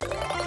Bye.